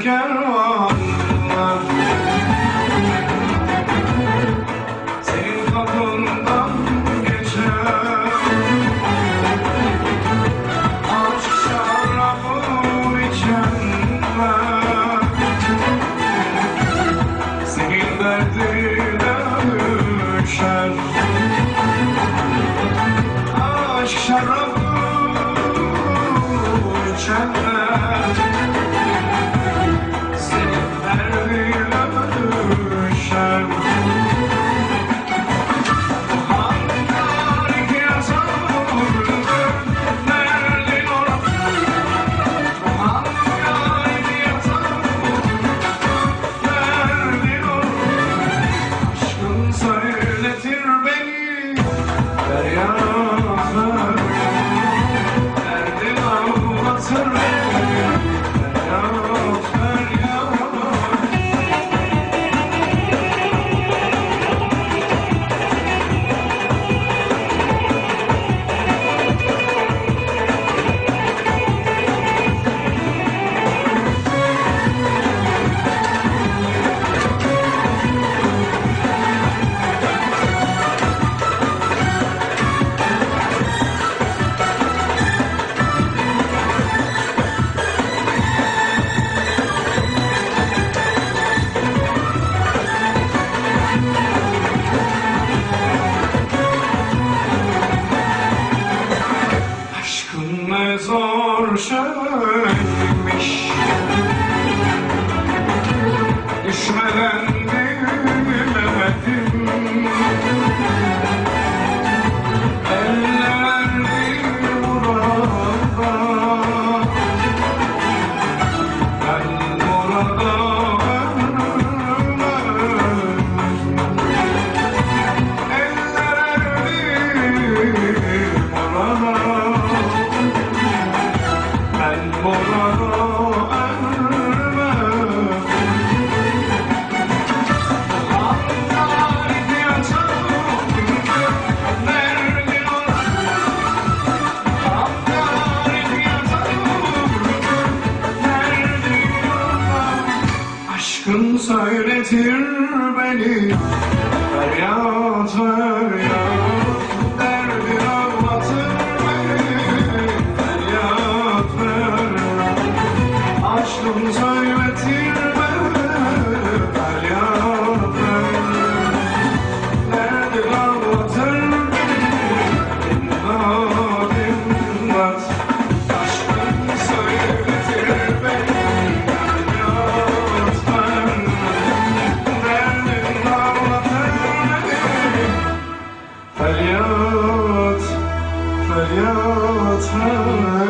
kervanlar. zor şeymiş Düşmeden bilemedim öğretir beni. Feryat feryat. Oh.